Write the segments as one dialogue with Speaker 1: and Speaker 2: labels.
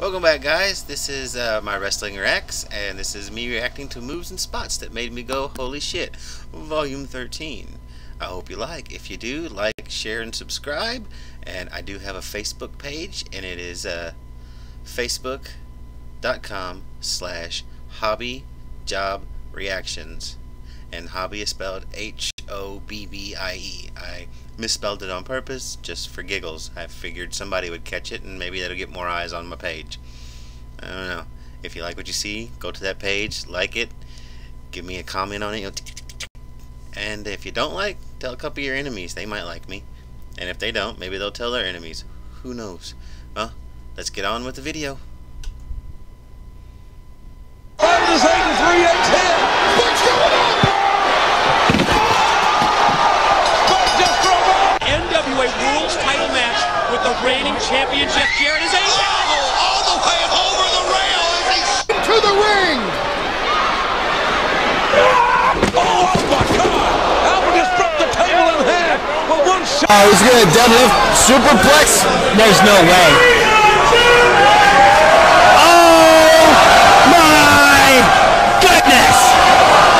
Speaker 1: Welcome back guys, this is uh, my Wrestling Reacts, and this is me reacting to moves and spots that made me go holy shit, volume 13. I hope you like. If you do, like, share, and subscribe. And I do have a Facebook page, and it is uh, facebook.com slash hobby job reactions. And hobby is spelled H-O-B-B-I-E. I misspelled it on purpose, just for giggles. I figured somebody would catch it, and maybe that'll get more eyes on my page. I don't know. If you like what you see, go to that page, like it, give me a comment on it. And if you don't like, tell a couple of your enemies. They might like me. And if they don't, maybe they'll tell their enemies. Who knows? Well, let's get on with the video.
Speaker 2: Reigning champion Jeff Jarrett is a oh,
Speaker 3: all the way over the rail as he
Speaker 4: to the ring. Ah!
Speaker 3: Oh, oh my God! Albert just dropped the table in half with one shot.
Speaker 4: Oh, he's gonna deadlift superplex. There's no way. Oh my goodness!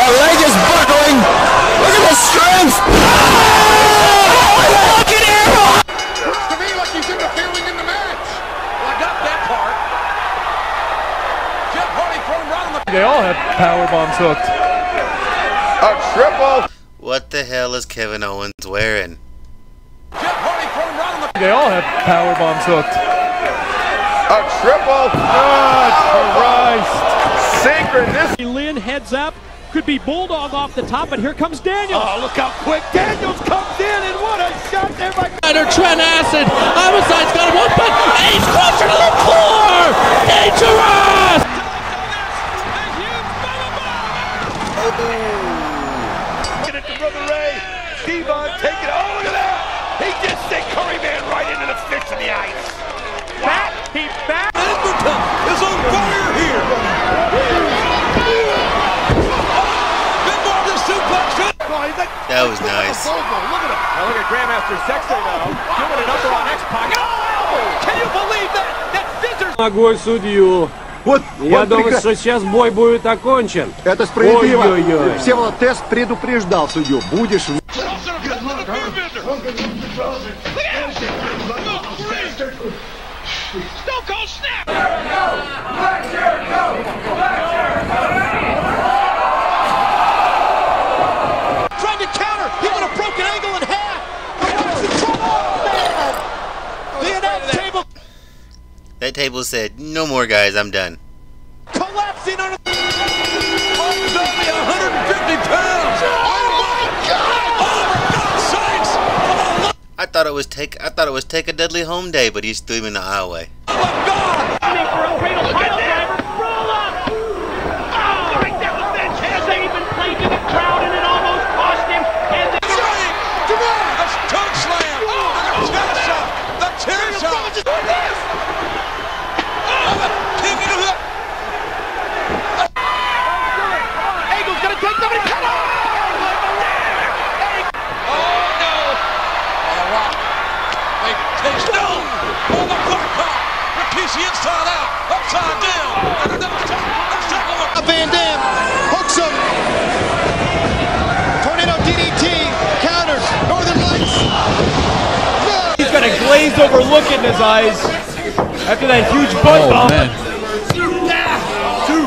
Speaker 4: The leg is buckling. Look at the strength. Oh, look at him! Looks to me like he's interfering in the match.
Speaker 3: Well, I got that part. Jeff Hardy thrown right on the.
Speaker 5: They all have power bombs hooked.
Speaker 4: A triple.
Speaker 1: What the hell is Kevin Owens wearing?
Speaker 3: Jeff Hardy thrown right the.
Speaker 5: They all have power bombs hooked.
Speaker 4: A triple.
Speaker 5: God Christ!
Speaker 4: Synchronous.
Speaker 2: Lynn heads up. Could be Bulldog off the top, but here comes Daniel.
Speaker 3: Oh, look how quick Daniels comes in and what a shot there by.
Speaker 6: Trent Acid. Homicide's got him one foot. And he's closer to the floor. Dangerous. Oh.
Speaker 3: Get it to Brother Ray. D-Von take it. Oh, look at that. He just sent Curry Man right into the fish in the ice. Wow.
Speaker 2: Back. He back.
Speaker 3: Edmonton is on fire here.
Speaker 1: That was nice.
Speaker 3: Look at him.
Speaker 2: Now look at Grandmaster Sexay now. Giving it up on X-Pac. Oh!
Speaker 3: Can you believe that? That scissors.
Speaker 7: Ногой судью.
Speaker 8: Вот,
Speaker 7: Я
Speaker 8: вот
Speaker 7: думал,
Speaker 8: прекра...
Speaker 7: что сейчас бой будет окончен.
Speaker 8: Это справедливо.
Speaker 7: Ой -ой -ой.
Speaker 8: Всеволод Тесс предупреждал судью. Будешь...
Speaker 3: Stone Cold Snap! Go, go, go, go, go, go, go, go, go.
Speaker 1: That table said, no more guys, I'm done.
Speaker 3: collapsing under. He's only 150 pounds. Oh my God! Oh for God's sakes! Come on,
Speaker 1: I thought it was take I thought it was take a deadly home day, but he just threw him in the aisleway.
Speaker 3: oh my God!
Speaker 2: Aiming for a cradle pile driver. Roll up. Oh, right there was that chance. They even played to the crowd, and it almost cost him. And the
Speaker 3: Giant! Come on! The tongue slam! The chair shot! The chair shot! Oh, the king of the...
Speaker 2: Eagle's gonna take somebody. Come on!
Speaker 3: Oh, no! On the rock. They taste no! On the clock top! Rikishi inside out! Upside down! And another top! The second one!
Speaker 4: Van Dam hooks him. Tornado DDT counters. Northern Lights.
Speaker 5: He's got a glazed over look in his eyes after that huge butt
Speaker 6: Oh,
Speaker 5: bump.
Speaker 6: man.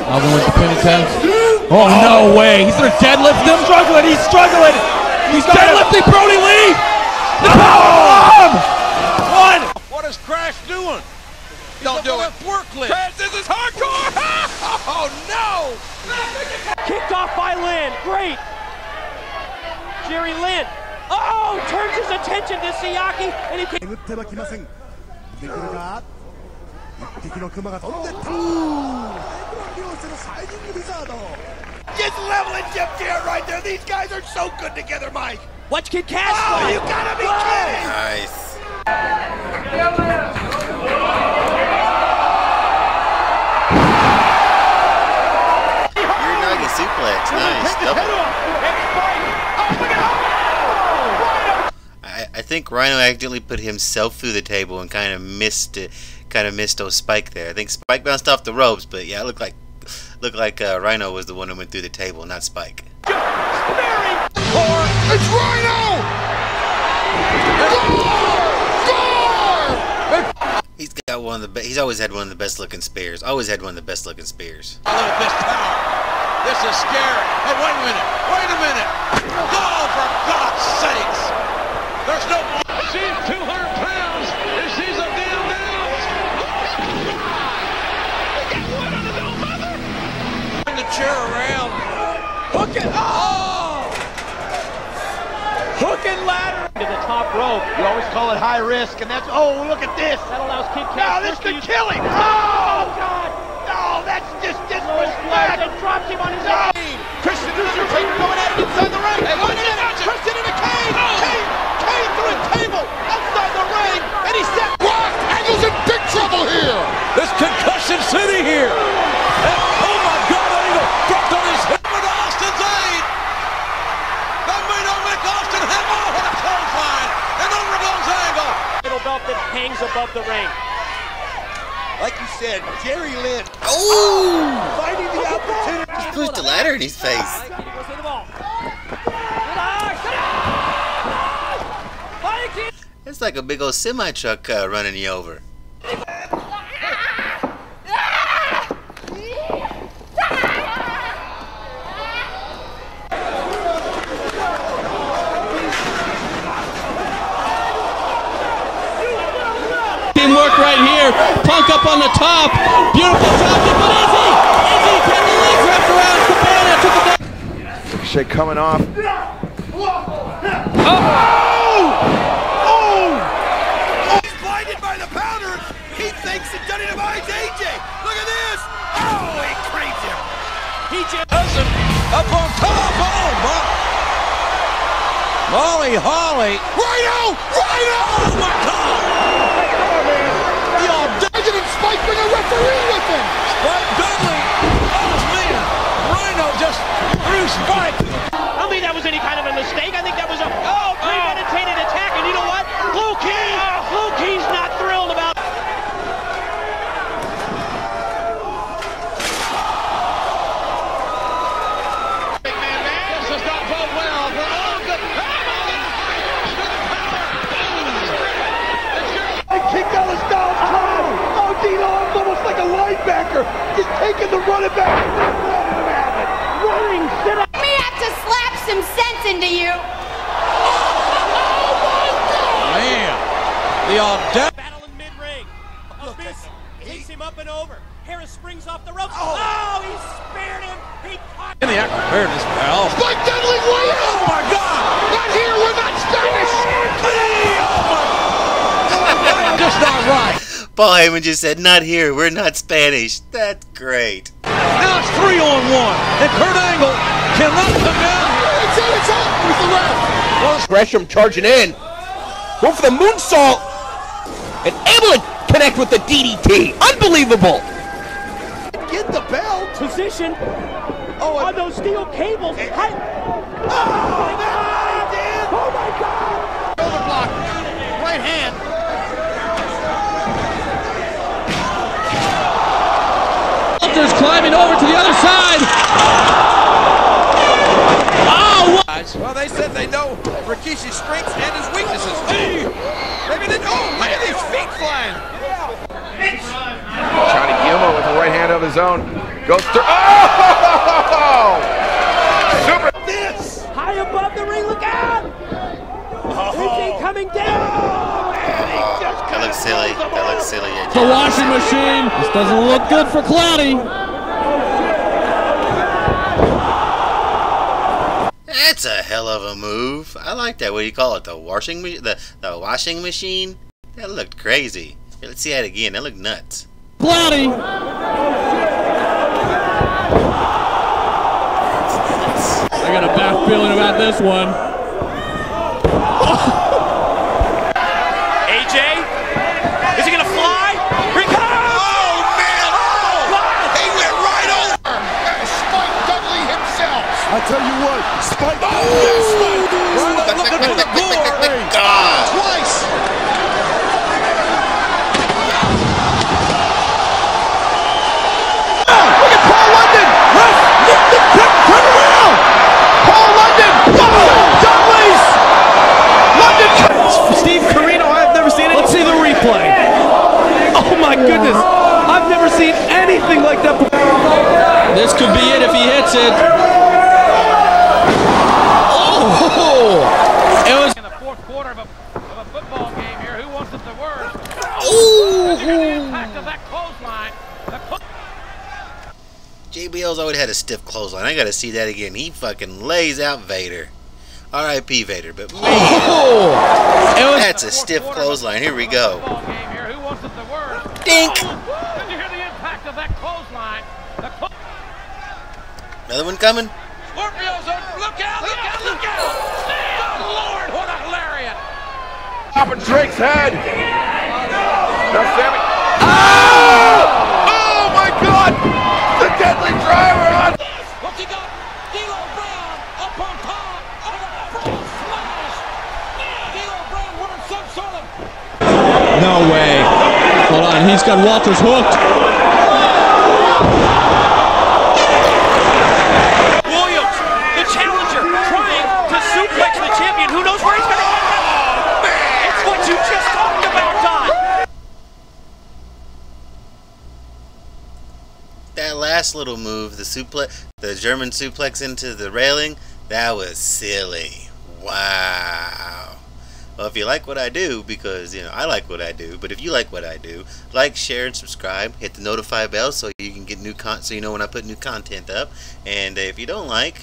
Speaker 6: Alvin with the pin attempt.
Speaker 5: Oh, oh, no way! He's gonna deadlift him. He's struggling. He's struggling. He's deadlifting Brodie Lee. The power bomb. One.
Speaker 3: What is Crash doing? Don't do it. Forklift. Crash, this is hardcore! oh, no!
Speaker 2: Kicked off by Lynn. Great. Jerry Lynn. Oh, turns his attention to Siaki, and he
Speaker 9: can. できるか一滴のクマが飛んでったエブロンセのサイディングリザード
Speaker 3: Just leveling Jeff Jarrett right there. These guys are so good together, Mike.
Speaker 2: Watch Kid Kash.
Speaker 3: Oh, you gotta be Whoa. kidding!
Speaker 1: Nice. Rear naked suplex. Nice. Double. Head off. Oh, look at how I, I think Rhino accidentally put himself through the table and kind of missed it, kind of missed those Spike there. I think Spike bounced off the ropes, but yeah, it looked like looked like uh, Rhino was the one who went through the table, not Spike.
Speaker 3: It's Rhino!
Speaker 1: He's got one of the he's always had one of the best looking spears. Always had one of the best looking spears.
Speaker 3: This power. This is scary. Hey, wait a minute. Wait a minute. Oh, for God's sakes. There's no... She's 200 pounds, and she's a damn mouse. Bring the chair around.
Speaker 5: Hook it! Oh! Hook and ladder!
Speaker 2: To the top rope.
Speaker 9: You always call it high risk, and that's, oh, look at this.
Speaker 2: That allows Kid
Speaker 9: Now this could kill him.
Speaker 2: Oh,
Speaker 9: Oh,
Speaker 2: God!
Speaker 9: no, that's just
Speaker 2: Lowest blood
Speaker 9: disrespect.
Speaker 2: and drops him on his
Speaker 9: No.
Speaker 2: head.
Speaker 9: Christian Undertaker going at it inside the ring.
Speaker 3: Hey,
Speaker 9: Look
Speaker 3: wait a minute.
Speaker 9: it. Christian in a cage. Kane, Kane through outside the ring, and he set. Rock Angle's in big trouble here.
Speaker 3: This concussion city here. And, oh my God, Angle dropped on his head with Austin's aid. That may not make Austin have oh, what a clothesline. And over goes Angle.
Speaker 2: Title belt that hangs above the ring.
Speaker 9: Like you said, Jerry Lynn
Speaker 1: Oh!
Speaker 9: finding the opportunity.
Speaker 1: Pushed the ladder in his face.
Speaker 2: He goes to the ball. Good eye, good eye! Viking!
Speaker 1: It's like a big old semi truck uh, running you over.
Speaker 6: Teamwork right here. Punk up on the top. Beautiful drop kick, but Izzy! Izzy can the legs wrapped around Cabana to the neck.
Speaker 8: Ricochet coming off.
Speaker 9: He's
Speaker 3: up on top. Oh, Mo- Molly Holly.
Speaker 9: Rhino! Rhino!
Speaker 3: Oh my God.
Speaker 9: The audacity and Spike bring a referee with him.
Speaker 3: Spike Dudley. Oh man. Rhino just threw Spike.
Speaker 2: I don't think that was any kind of a mistake. I think that was a oh premeditated attack. And you know what? Blue Key, oh, Blue Key's not thrilled about.
Speaker 3: This does not bode well for all good.
Speaker 9: He kicked out of Styles Claw. Oh, Dean Arm's almost like a linebacker. Just taking the running back.
Speaker 2: Running, sit up.
Speaker 10: may have to slap some sense into you.
Speaker 3: Man. The audacity.
Speaker 2: Battle in mid-ring. Abyss takes him up and over. Harris springs off the ropes. Oh. oh, he speared him. He caught.
Speaker 3: In the act preparedness, pal.
Speaker 9: Spike Dudley way out.
Speaker 3: Oh my God!
Speaker 9: Not here. We're not Spanish.
Speaker 3: Just oh, not right.
Speaker 1: Paul Heyman just said, "Not here. We're not Spanish." That's great.
Speaker 3: Now it's three on one, and Kurt Angle cannot come down here.
Speaker 9: It's in. It's up. With the ref.
Speaker 11: Gresham charging in. Go for the moonsault. And able to connect with the DDT. Unbelievable.
Speaker 9: Get the bell.
Speaker 2: Position
Speaker 9: Oh,
Speaker 2: on those steel cables. Hi-
Speaker 9: oh, he did.
Speaker 2: Oh my God!
Speaker 9: Oh, Shoulder block. Right hand.
Speaker 6: Walter's climbing over to the other side. Ah, oh, what?
Speaker 3: Well, they said they know Rikishi's strengths and his weaknesses. Maybe they know. Look at flying.
Speaker 8: Johnny Gilmo with a right hand of his own. Goes through. Oh! Super.
Speaker 9: This.
Speaker 2: High above the ring, look out! AJ coming down!
Speaker 1: That looks silly. That looks silly. yeah,
Speaker 6: The washing machine. This doesn't look good for Cloudy.
Speaker 1: That's a hell of a move. I like that. What do you call it? The washing ma- the the washing machine. That looked crazy. Here, let's see that again. That looked nuts.
Speaker 6: Bloody! I got a bad feeling about this one.
Speaker 2: AJ? Is he gonna fly? Here!
Speaker 3: Oh, man. Oh, he went right over.
Speaker 9: Spike Dudley himself. I tell you what, Spike. Oh!
Speaker 3: Right looking for the gore.
Speaker 1: God.
Speaker 9: Twice.
Speaker 2: my goodness! I've never seen anything like that before.
Speaker 5: This could be it if he hits it. Oh! It was.
Speaker 3: In the fourth quarter of a, of a football game here, who wants it the worst?
Speaker 5: Ooh.
Speaker 3: The impact of that clothesline. The clo-
Speaker 1: JBL's always had a stiff clothesline. I gotta see that again. He fucking lays out Vader. R.I.P. Vader, but man,
Speaker 5: Oh! It was.
Speaker 1: that's a stiff clothesline. Here we go.
Speaker 3: here, who wants it the worst?
Speaker 1: Dink!
Speaker 3: Did you hear the impact of that clothesline? The clo-
Speaker 1: Another one coming.
Speaker 3: Scorpio's on. Look out! Look out! Look out! Good Lord, what a lariat!
Speaker 8: Popping Drake's head. Now Sammy. Oh! Oh my God! The deadly driver on.
Speaker 3: What's he got? D'Lo Brown up on top. Oh, the front smash! D'Lo Brown wearing some sort of
Speaker 5: No way. Hold on, he's got Walters hooked.
Speaker 3: Williams, the challenger, trying to suplex the champion. Who knows where he's going to end up? Oh, man! It's what you just talked about, Don.
Speaker 1: That last little move, the suplex, the German suplex into the railing, that was silly. Wow. Well, if you like what I do, because you know I like what I do, but if you like what I do, like, share, and subscribe. Hit the notify bell so you can get new con, so you know when I put new content up. And if you don't like,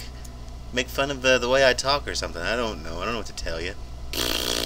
Speaker 1: make fun of the, the way I talk or something. I don't know. I don't know what to tell you.